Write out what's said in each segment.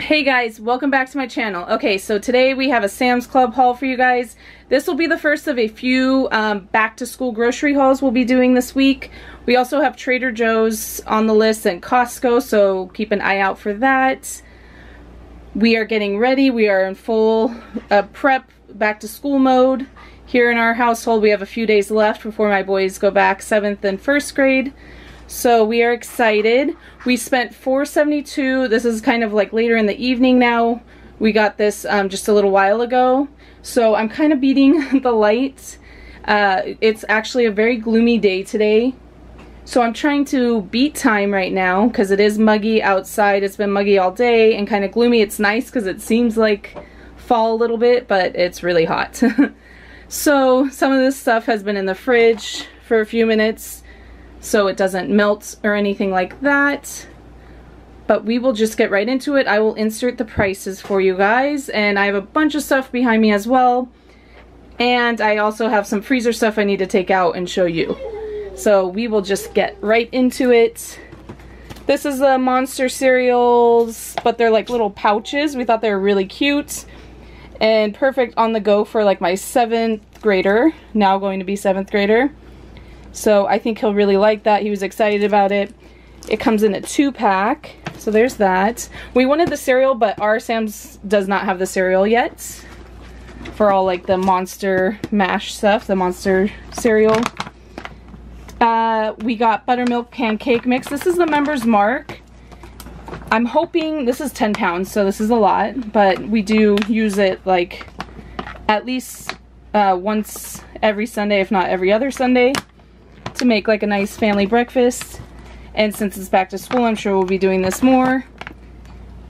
Hey guys, welcome back to my channel. Okay, so today we have a Sam's Club haul for you guys. This will be the first of a few um, back to school grocery hauls we'll be doing this week. We also have Trader Joe's on the list and Costco, so keep an eye out for that. We are getting ready. We are in full uh, prep back to school mode. Here in our household, we have a few days left before my boys go back 7th and 1st grade. So we are excited. We spent 472. This is kind of like later in the evening now. We got this um, just a little while ago. So I'm kind of beating the light. Uh, it's actually a very gloomy day today. So I'm trying to beat time right now because it is muggy outside. It's been muggy all day and kind of gloomy. It's nice because it seems like fall a little bit, but it's really hot. so some of this stuff has been in the fridge for a few minutes so it doesn't melt or anything like that. But we will just get right into it. I will insert the prices for you guys and I have a bunch of stuff behind me as well. And I also have some freezer stuff I need to take out and show you. So we will just get right into it. This is the Monster cereals, but they're like little pouches. We thought they were really cute and perfect on the go for like my seventh grader, now going to be seventh grader. So I think he'll really like that. He was excited about it. It comes in a two pack. So there's that. We wanted the cereal, but our Sam's does not have the cereal yet. For all like the monster mash stuff, the monster cereal. Uh, we got buttermilk pancake mix. This is the member's mark. I'm hoping, this is 10 pounds, so this is a lot, but we do use it like at least uh, once every Sunday, if not every other Sunday to make like a nice family breakfast. And since it's back to school, I'm sure we'll be doing this more.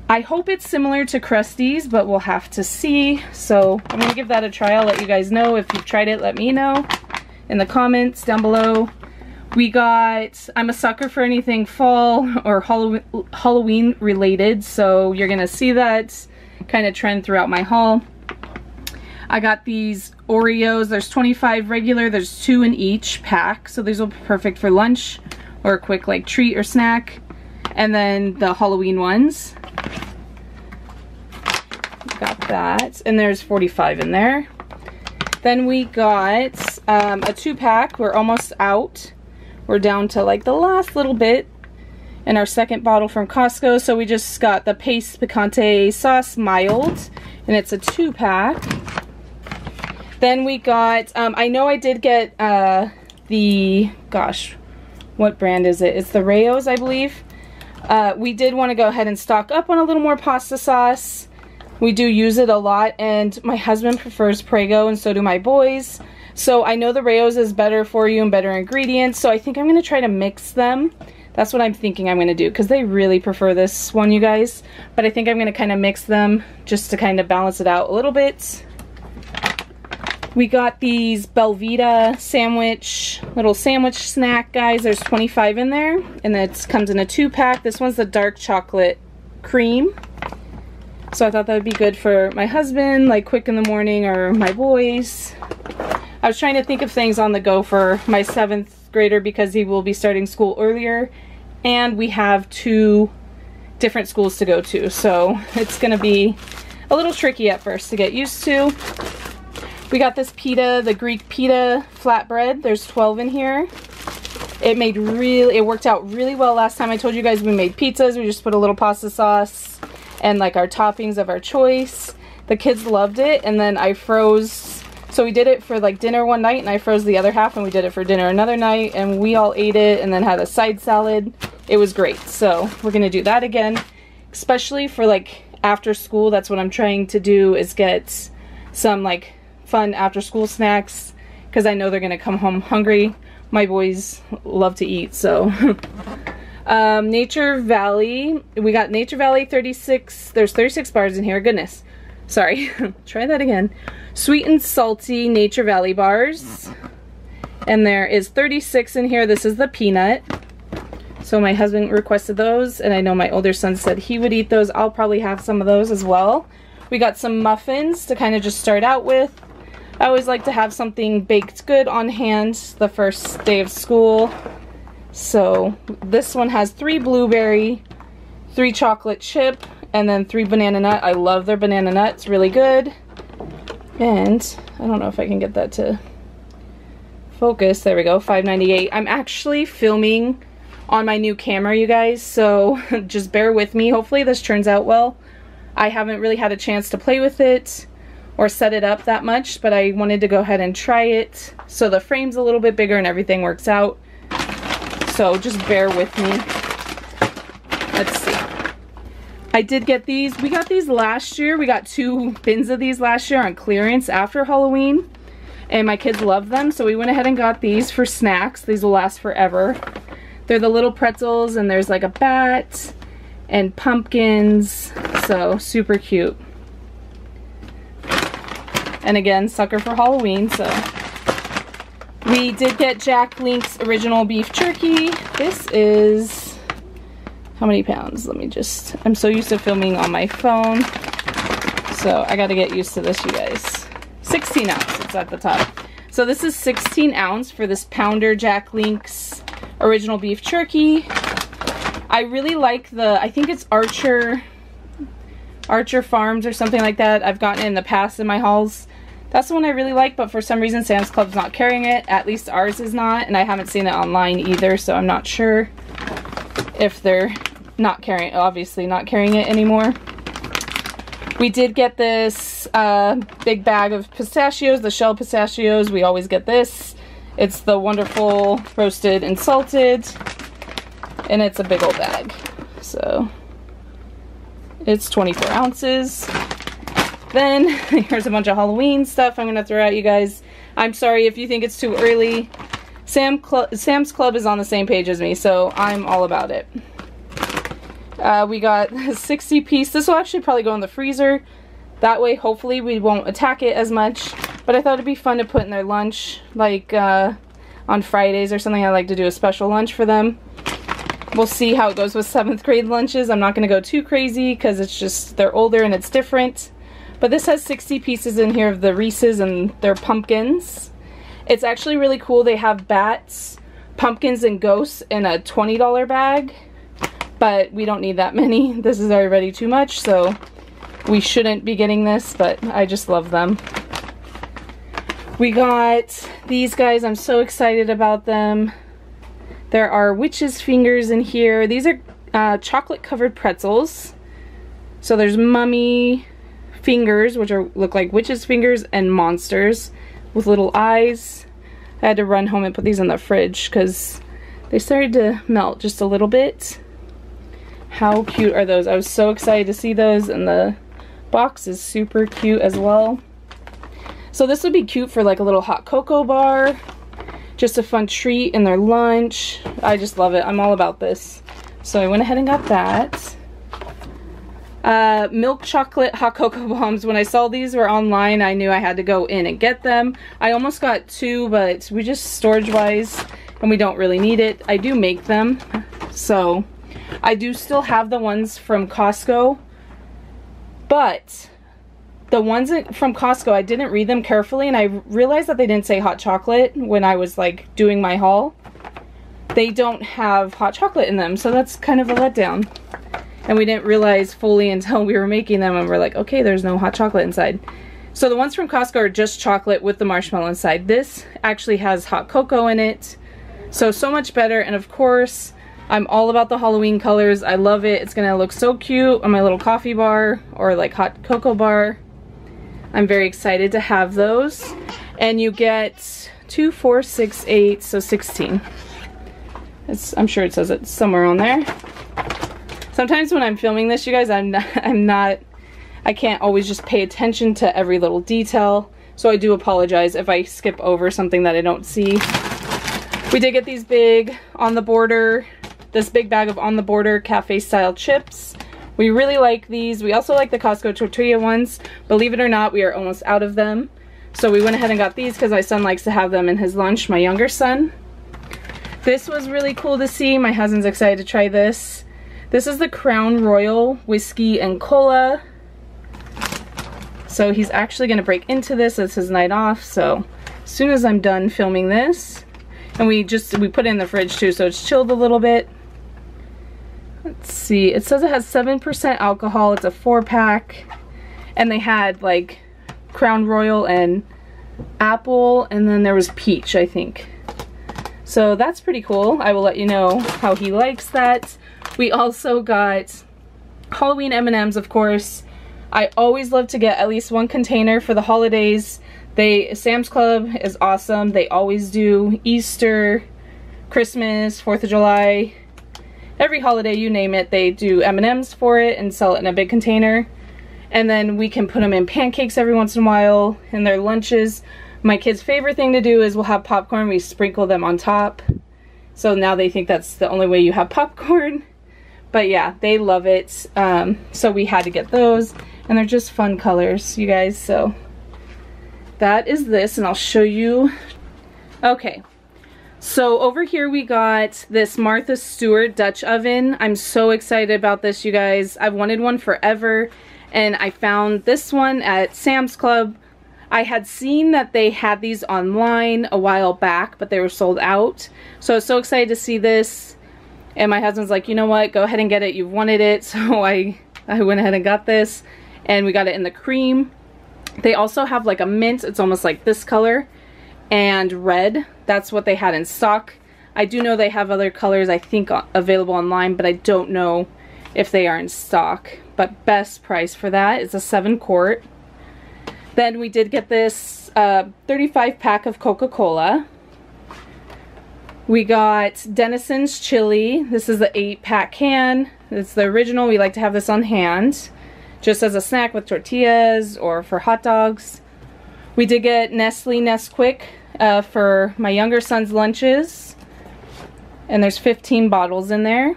I hope it's similar to Krusteaz, but we'll have to see. So I'm to give that a try. I'll let you guys know. If you've tried it, let me know in the comments down below. We got, I'm a sucker for anything fall or Halloween related, so you're to see that kind of trend throughout my haul. I got these Oreos. There's 25 regular. There's two in each pack. So these will be perfect for lunch or a quick like treat or snack. And then the Halloween ones. Got that. And there's 45 in there. Then we got um, a two pack. We're almost out. We're down to like the last little bit in our second bottle from Costco. So we just got the Pace Picante Sauce Mild. And it's a two pack. Then we got, um, I know I did get uh, the, gosh, what brand is it? It's the Rao's, I believe. Uh, we did want to go ahead and stock up on a little more pasta sauce. We do use it a lot, and my husband prefers Prego, and so do my boys. So I know the Rao's is better for you and better ingredients, so I think I'm going to try to mix them. That's what I'm thinking I'm going to do, because they really prefer this one, you guys. But I think I'm going to kind of mix them just to kind of balance it out a little bit. We got these Belvita sandwich, little sandwich snack guys. There's 25 in there and it comes in a two pack. This one's the dark chocolate cream. So I thought that would be good for my husband, like quick in the morning or my boys. I was trying to think of things on the go for my seventh grader because he will be starting school earlier and we have two different schools to go to. So it's gonna be a little tricky at first to get used to. We got this pita, the Greek pita flatbread. There's 12 in here. It made really, it worked out really well last time. I told you guys we made pizzas. We just put a little pasta sauce and like our toppings of our choice. The kids loved it and then I froze, so we did it for like dinner one night and I froze the other half and we did it for dinner another night and we all ate it and then had a side salad. It was great. So we're gonna do that again, especially for like after school. That's what I'm trying to do is get some like fun after school snacks because I know they're gonna come home hungry. My boys love to eat, so. um, Nature Valley, we got Nature Valley 36, there's 36 bars in here, goodness. Sorry, try that again. Sweet and salty Nature Valley bars. And there is 36 in here. This is the peanut. So my husband requested those, and I know my older son said he would eat those. I'll probably have some of those as well. We got some muffins to kind of just start out with. I always like to have something baked good on hand the first day of school. So this one has three blueberry, three chocolate chip, And then three banana nut. I love their banana nut. It's really good. And I don't know if I can get that to focus. There we go, 5.98. I'm actually filming on my new camera, you guys, so just bear with me. Hopefully this turns out well. I haven't really had a chance to play with it or set it up that much, but I wanted to go ahead and try it. So the frame's a little bit bigger and everything works out. So just bear with me. Let's see. I did get these. We got these last year. We got two bins of these last year on clearance after Halloween. And my kids love them, so we went ahead and got these for snacks. These will last forever. They're the little pretzels, and there's like a bat and pumpkins. So super cute. And again, sucker for Halloween, so. We did get Jack Link's original beef jerky. This is, how many pounds? Let me just, I'm so used to filming on my phone. So I gotta get used to this, you guys. 16 ounce, it's at the top. So this is 16 ounce for this Pounder Jack Link's original beef jerky. I really like the, I think it's Archer, Archer Farms or something like that. I've gotten in the past in my hauls. That's the one I really like, but for some reason Sam's Club's not carrying it. At least ours is not, and I haven't seen it online either, so I'm not sure if they're not carrying, obviously not carrying it anymore. We did get this uh, big bag of pistachios, the shell pistachios. We always get this. It's the wonderful roasted and salted, and it's a big old bag. So it's 24 ounces. Then here's a bunch of Halloween stuff I'm to throw at you guys. I'm sorry if you think it's too early. Sam Cl Sam's Club is on the same page as me, so I'm all about it. Uh, we got 60 piece. This will actually probably go in the freezer. That way, hopefully, we won't attack it as much. But I thought it'd be fun to put in their lunch, like uh, on Fridays or something. I like to do a special lunch for them. We'll see how it goes with 7th grade lunches. I'm not going to go too crazy because it's just, they're older and it's different. But this has 60 pieces in here of the Reese's and their pumpkins. It's actually really cool. They have bats, pumpkins, and ghosts in a $20 bag. But we don't need that many. This is already too much, so we shouldn't be getting this, but I just love them. We got these guys. I'm so excited about them. There are witch's fingers in here. These are uh, chocolate covered pretzels. So there's mummy, fingers, which are look like witches' fingers, and monsters with little eyes. I had to run home and put these in the fridge because they started to melt just a little bit. How cute are those? I was so excited to see those, and the box is super cute as well. So this would be cute for like a little hot cocoa bar. Just a fun treat in their lunch. I just love it. I'm all about this. So I went ahead and got that. Uh, milk chocolate hot cocoa bombs. When I saw these were online, I knew I had to go in and get them. I almost got two, but we just storage wise and we don't really need it. I do make them. So I do still have the ones from Costco, but the ones from Costco, I didn't read them carefully and I realized that they didn't say hot chocolate when I was like doing my haul. They don't have hot chocolate in them, so that's kind of a letdown and we didn't realize fully until we were making them and we're like, okay, there's no hot chocolate inside. So the ones from Costco are just chocolate with the marshmallow inside. This actually has hot cocoa in it. So, so much better. And of course, I'm all about the Halloween colors. I love it. It's to look so cute on my little coffee bar or like hot cocoa bar. I'm very excited to have those. And you get two, four, six, eight, so 16. It's, I'm sure it says it somewhere on there. Sometimes when I'm filming this, you guys, I'm not, I'm not, I can't always just pay attention to every little detail. So I do apologize if I skip over something that I don't see. We did get these big on the border, this big bag of on the border cafe style chips. We really like these. We also like the Costco tortilla ones. Believe it or not, we are almost out of them. So we went ahead and got these because my son likes to have them in his lunch, my younger son. This was really cool to see. My husband's excited to try this. This is the Crown Royal Whiskey and Cola. So he's actually to break into this. It's his night off. So as soon as I'm done filming this, and we just, we put it in the fridge too, so it's chilled a little bit. let's see, it says it has 7% alcohol. It's a four pack. And they had like Crown Royal and apple and then there was peach, I think. So that's pretty cool. I will let you know how he likes that. We also got Halloween M&Ms, of course. I always love to get at least one container for the holidays. They Sam's Club is awesome. They always do Easter, Christmas, 4th of July, every holiday you name it, they do M&Ms for it and sell it in a big container. And then we can put them in pancakes every once in a while in their lunches. My kids' favorite thing to do is we'll have popcorn, we sprinkle them on top. So now they think that's the only way you have popcorn. But yeah, they love it. Um, so we had to get those. And they're just fun colors, you guys. So that is this, and I'll show you. Okay, so over here we got this Martha Stewart Dutch oven. I'm so excited about this, you guys. I've wanted one forever, and I found this one at Sam's Club. I had seen that they had these online a while back, but they were sold out. So I was so excited to see this. And my husband's like, you know what, go ahead and get it. You've wanted it. So I, I went ahead and got this. And we got it in the cream. They also have like a mint. It's almost like this color. And red. That's what they had in stock. I do know they have other colors, I think, available online, but I don't know if they are in stock. But best price for that is a 7 quart. Then we did get this uh, 35 pack of Coca-Cola. We got Dennison's chili. This is the 8 pack can. It's the original. We like to have this on hand. Just as a snack with tortillas or for hot dogs. We did get Nestle Nesquik uh, for my younger son's lunches. And there's 15 bottles in there.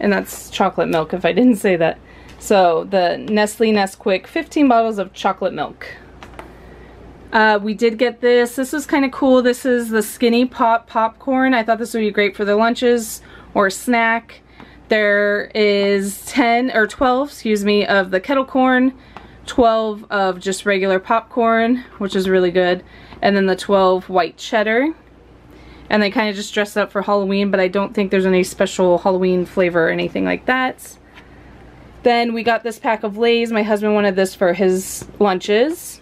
And that's chocolate milk if I didn't say that. So the Nestle Nesquik, 15 bottles of chocolate milk. Uh, we did get this. This is kind of cool. This is the Skinny Pop Popcorn. I thought this would be great for the lunches or snack. There is 10 or 12, excuse me, of the kettle corn 12 of just regular popcorn, which is really good, and then the 12 white cheddar. And they kind of just dress up for Halloween, but I don't think there's any special Halloween flavor or anything like that. Then we got this pack of Lay's. My husband wanted this for his lunches.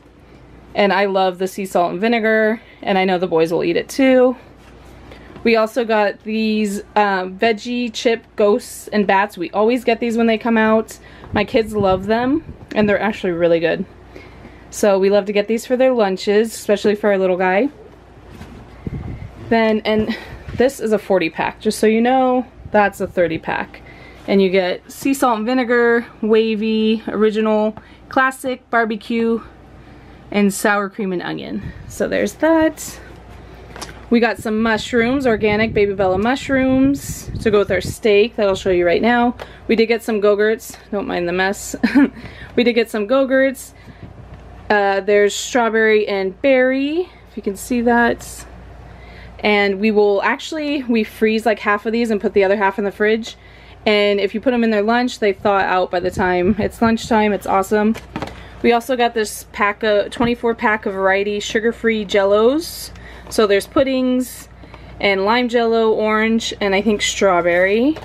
And I love the sea salt and vinegar, and I know the boys will eat it too. We also got these um, veggie chip ghosts and bats. We always get these when they come out. My kids love them and they're actually really good. So we love to get these for their lunches, especially for our little guy. Then, and this is a 40 pack, just so you know, that's a 30 pack. And you get sea salt and vinegar, wavy, original, classic, barbecue, and sour cream and onion. So there's that. We got some mushrooms, organic Baby Bella mushrooms to go with our steak that I'll show you right now. We did get some Go-Gurts, don't mind the mess. we did get some Go-Gurts. Uh, there's strawberry and berry, if you can see that. And we will actually, we freeze like half of these and put the other half in the fridge. And if you put them in their lunch, they thaw out by the time it's lunchtime. It's awesome. We also got this pack of 24 pack of variety sugar-free jellos. So there's puddings and lime jello, orange, and I think strawberry.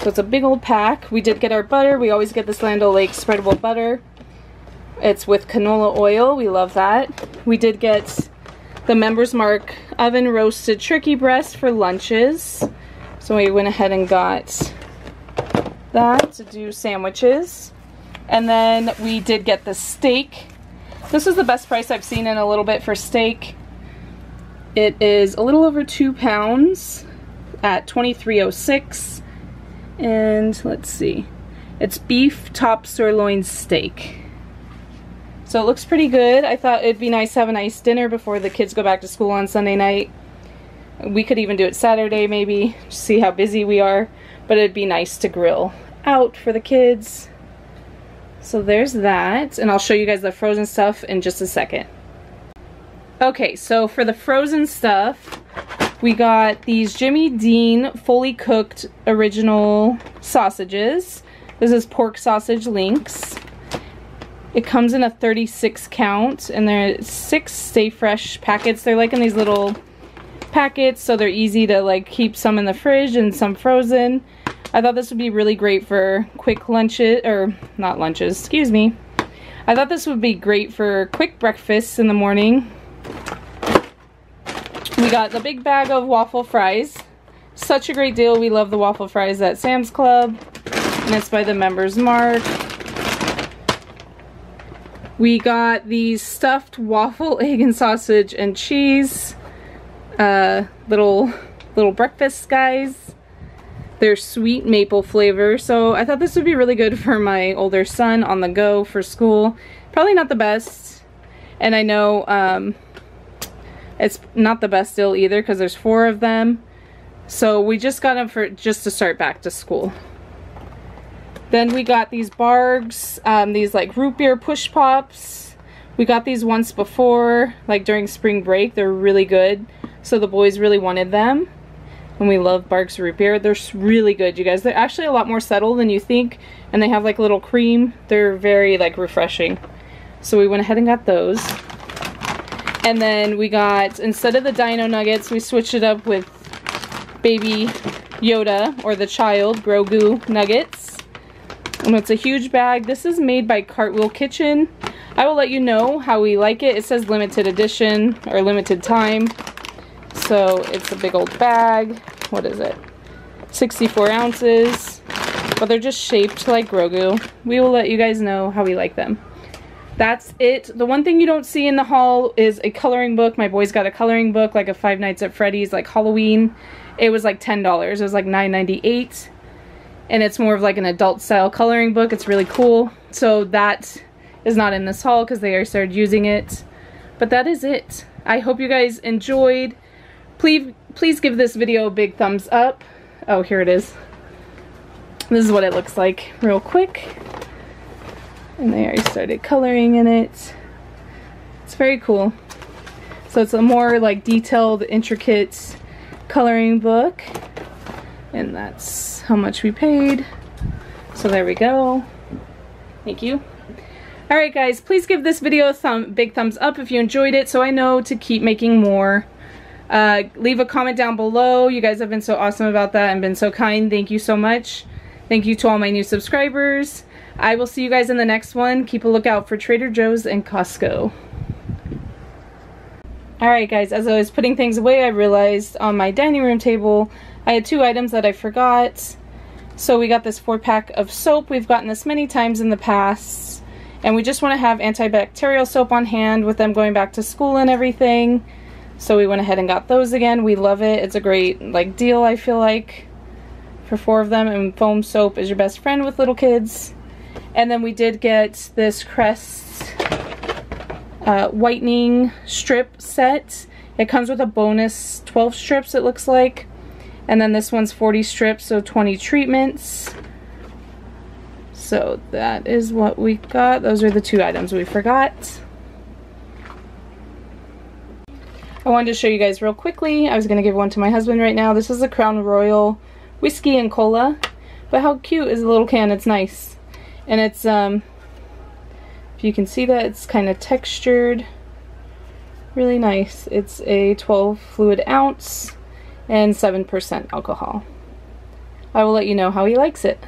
So it's a big old pack. We did get our butter. We always get this Land O'Lakes spreadable butter. It's with canola oil. We love that. We did get the Members Mark oven roasted turkey breast for lunches. So we went ahead and got that to do sandwiches. And then we did get the steak. This is the best price I've seen in a little bit for steak. It is a little over two pounds at 23.06 and let's see. It's beef top sirloin steak. So it looks pretty good. I thought it'd be nice to have a nice dinner before the kids go back to school on Sunday night. We could even do it Saturday maybe see how busy we are. But it'd be nice to grill out for the kids so there's that and I'll show you guys the frozen stuff in just a second Okay, so for the frozen stuff, we got these Jimmy Dean fully cooked original sausages. This is pork sausage links. It comes in a 36 count and there are six Stay Fresh packets. They're like in these little packets so they're easy to like keep some in the fridge and some frozen. I thought this would be really great for quick lunches, or not lunches, excuse me. I thought this would be great for quick breakfasts in the morning. We got the big bag of waffle fries. Such a great deal. We love the waffle fries at Sam's Club. And it's by the Members Mark. We got these stuffed waffle, egg, and sausage and cheese. Uh, little, little breakfast guys. They're sweet maple flavor. So I thought this would be really good for my older son on the go for school. Probably not the best. And I know um, it's not the best deal either because there's four of them. So we just got them for just to start back to school. Then we got these Barq's, um, these like root beer push pops. We got these once before, like during spring break. They're really good. So the boys really wanted them. And we love Barq's root beer. They're really good, you guys. They're actually a lot more subtle than you think. And they have like a little cream. They're very like refreshing. So we went ahead and got those. And then we got, instead of the Dino Nuggets, we switched it up with baby Yoda, or the child, Grogu Nuggets. And it's a huge bag. This is made by Cartwheel Kitchen. I will let you know how we like it. It says limited edition, or limited time. So it's a big old bag. What is it? 64 ounces. But they're just shaped like Grogu. We will let you guys know how we like them that's it. The one thing you don't see in the haul is a coloring book. My boys got a coloring book, like a Five Nights at Freddy's, like Halloween. It was like $10. It was like $9.98. And it's more of like an adult style coloring book. It's really cool. So that is not in this haul because they already started using it. But that is it. I hope you guys enjoyed. Please, please give this video a big thumbs up. Oh, here it is. This is what it looks like real quick. And they already started coloring in it. It's very cool. So it's a more like detailed, intricate coloring book. And that's how much we paid. So there we go. Thank you. Alright guys, please give this video a thumb, big thumbs up if you enjoyed it so I know to keep making more. Uh, leave a comment down below. You guys have been so awesome about that and been so kind. Thank you so much. Thank you to all my new subscribers. I will see you guys in the next one. Keep a lookout for Trader Joe's and Costco. Alright guys, as I was putting things away, I realized on my dining room table, I had two items that I forgot. So we got this four pack of soap. We've gotten this many times in the past. And we just want to have antibacterial soap on hand with them going back to school and everything. So we went ahead and got those again. We love it. It's a great like deal, I feel like, for four of them. And foam soap is your best friend with little kids. And then we did get this Crest uh, whitening strip set. It comes with a bonus 12 strips it looks like. And then this one's 40 strips, so 20 treatments. So that is what we got. Those are the two items we forgot. I wanted to show you guys real quickly. I was going to give one to my husband right now. This is a Crown Royal Whiskey and Cola. But how cute is the little can? It's nice. And it's, um, if you can see that, it's kind of textured. Really nice. It's a 12 fluid ounce and 7% alcohol. I will let you know how he likes it.